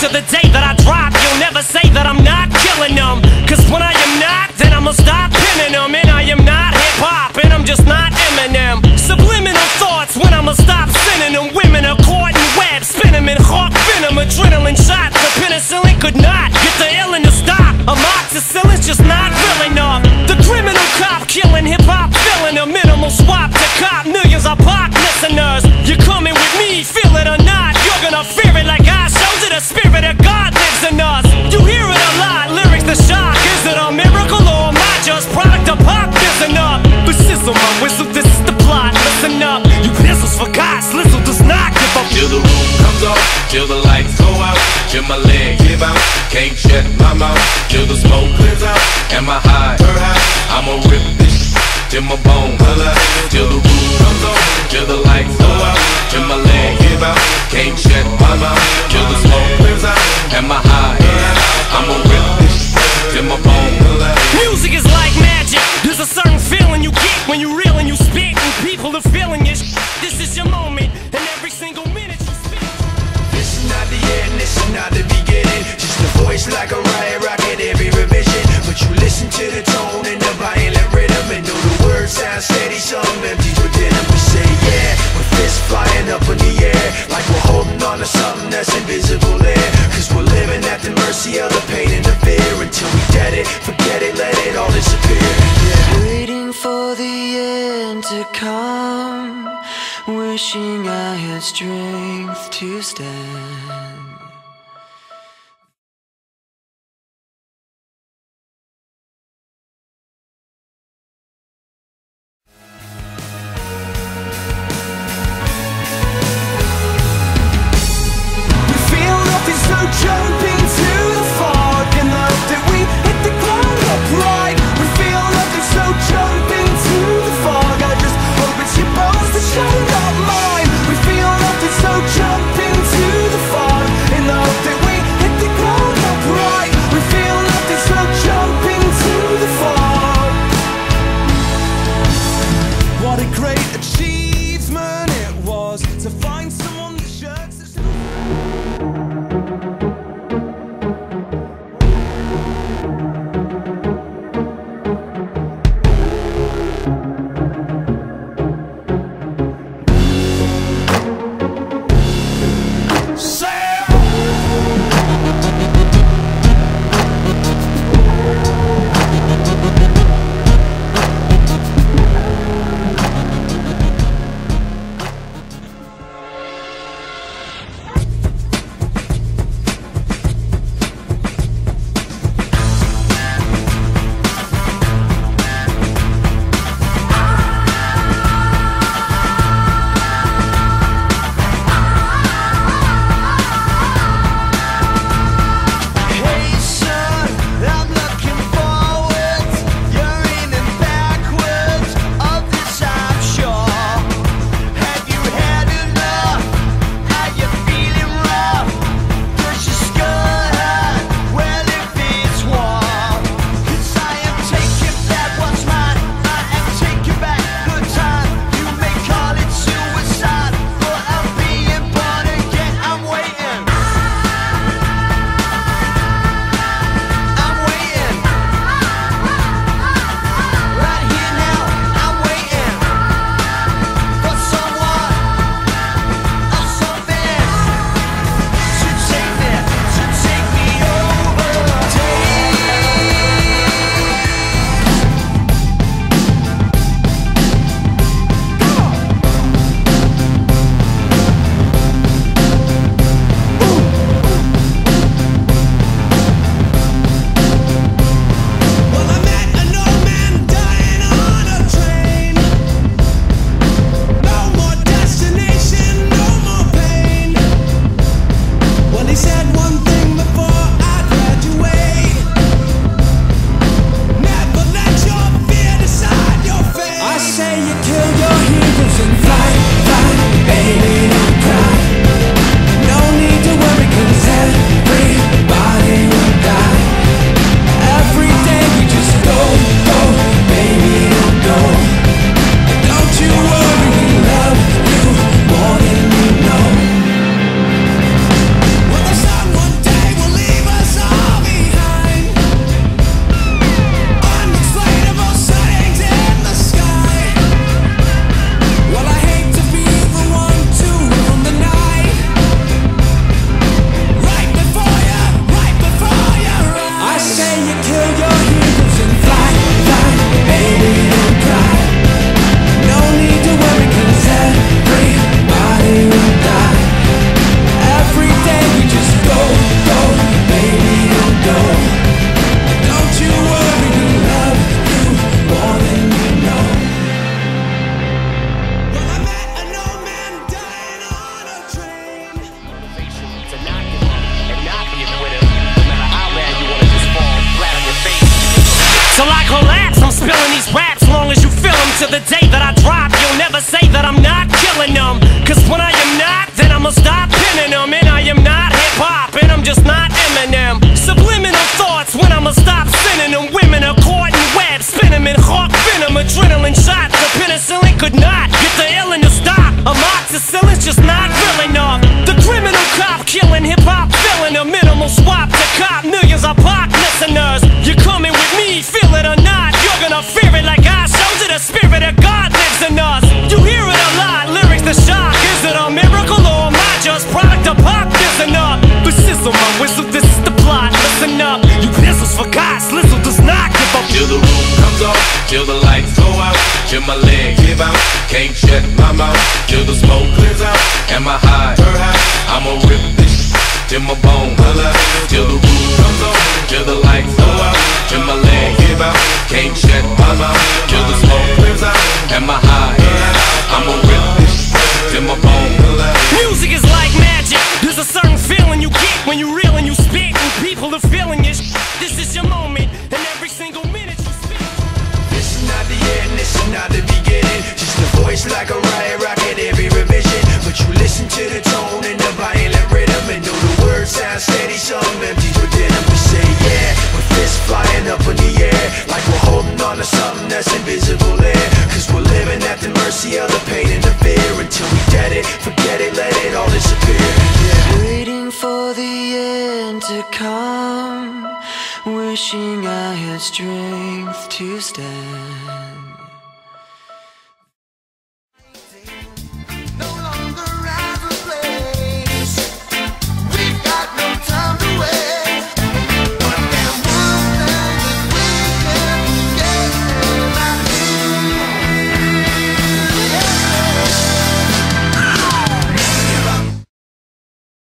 to the day that I drop, you'll never say that I'm not killing them. give out. Can't shut my mouth till the smoke clears out. And my eyes, her high. I'ma rip this till my bone. Till the roof comes on, till the lights go out. Till my leg give out. Can't shut my mouth till the smoke clears out. And my high? I'ma rip this till my bone come, wishing I had strength to stand. God lives in us. You hear it a lot, lyrics the shock. Is it a miracle or am I just product of pop? Listen up, this is my whistle, this is the plot. Listen up, you pistols for God, Slizzle does not give up. Till the roof comes off, till the lights go out, till my leg give out, can't shut my mouth, till the smoke clears out, and my high, her I'ma rip this till my bone, till the roof comes off. strength to stand.